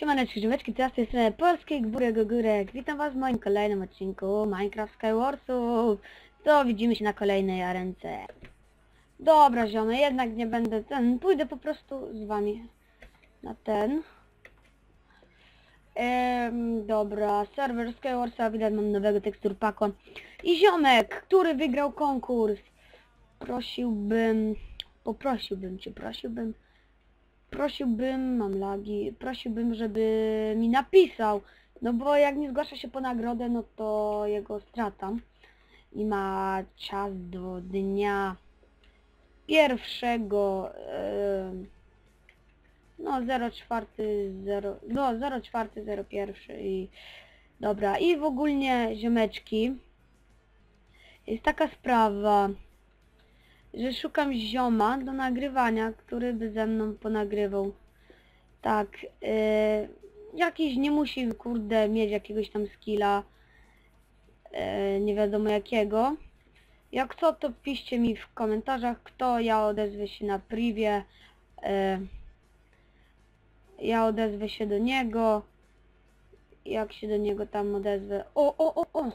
Siemaneczki, żyweczki, teraz z tej strony Polskiej Górek Górek. Witam was w moim kolejnym odcinku Minecraft Skywarsów. To widzimy się na kolejnej arence. Dobra ziomy, jednak nie będę ten, pójdę po prostu z wami na ten. Ehm, dobra, serwer Skywarsa, widać mam nowego teksturpaka. I ziomek, który wygrał konkurs. Prosiłbym, poprosiłbym cię, prosiłbym prosiłbym, mam lagi, prosiłbym, żeby mi napisał, no bo jak nie zgłasza się po nagrodę, no to jego stratam. I ma czas do dnia pierwszego, no 04, 0, no 04, 01 i dobra, i w ogólnie ziomeczki, jest taka sprawa, że szukam zioma do nagrywania, który by ze mną ponagrywał. Tak, yy, jakiś nie musi, kurde, mieć jakiegoś tam skilla, yy, nie wiadomo jakiego. Jak co, to piszcie mi w komentarzach, kto, ja odezwę się na privie, yy, ja odezwę się do niego, jak się do niego tam odezwę. O, o, o, o!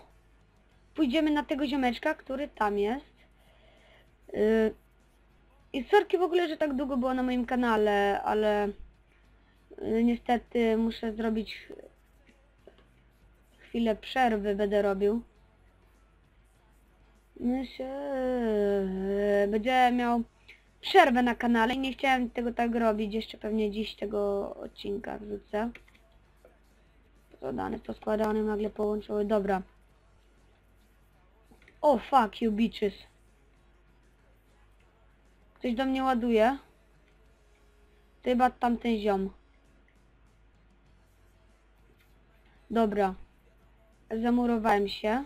Pójdziemy na tego ziomeczka, który tam jest. Yy, I sorki w ogóle, że tak długo było na moim kanale, ale yy, niestety muszę zrobić ch- chwilę przerwy będę robił. Myślę, yy, będzie miał przerwę na kanale i nie chciałem tego tak robić. Jeszcze pewnie dziś tego odcinka wrzucę. To dane poskładane nagle połączyły. Dobra. O fuck you bitches. Ktoś do mnie ładuje. Chyba tamten ziom. Dobra. Zamurowałem się.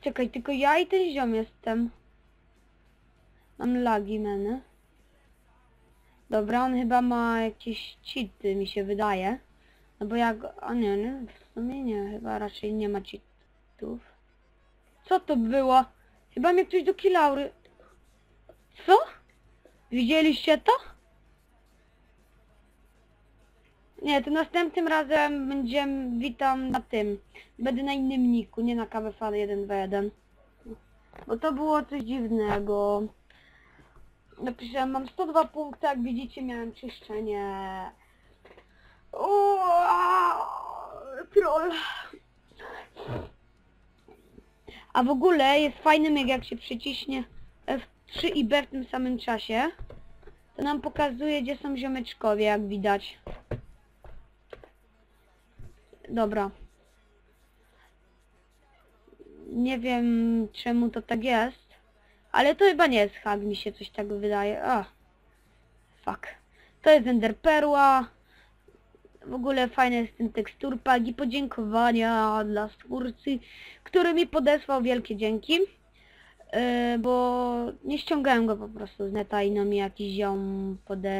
Czekaj, tylko ja i ten ziom jestem. Mam lagi, meny. Dobra, on chyba ma jakieś cheaty, mi się wydaje. No bo jak... A nie, nie, w sumie nie, chyba raczej nie ma cheatów. Co to było? Chyba mnie ktoś do kilaury... Co? Widzieliście to? Nie, to następnym razem będziemy, witam na tym. Będę na innym niku, nie na KWFan 121. Bo to było coś dziwnego. Napisałem, mam 102 punkty, jak widzicie miałem czyszczenie. O, troll. A w ogóle jest fajny jak się przyciśnie F3 i B w tym samym czasie. To nam pokazuje, gdzie są ziomeczkowie, jak widać. Dobra. Nie wiem, czemu to tak jest. Ale to chyba nie jest hack, mi się coś tak wydaje. A. Fuck. To jest enderperła. W ogóle fajny jest ten teksturpak i podziękowania dla stwórcy, który mi podesłał wielkie dzięki. Yy, bo nie ściągałem go po prostu z neta i no mi jakiś ziom podesłał.